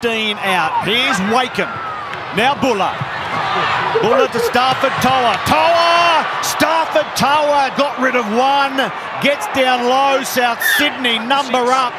Dean out. Here's Wakeham. Now Buller. Buller to Starford. To'a. To'a! Starford. To'a got rid of one. Gets down low. South Sydney number up.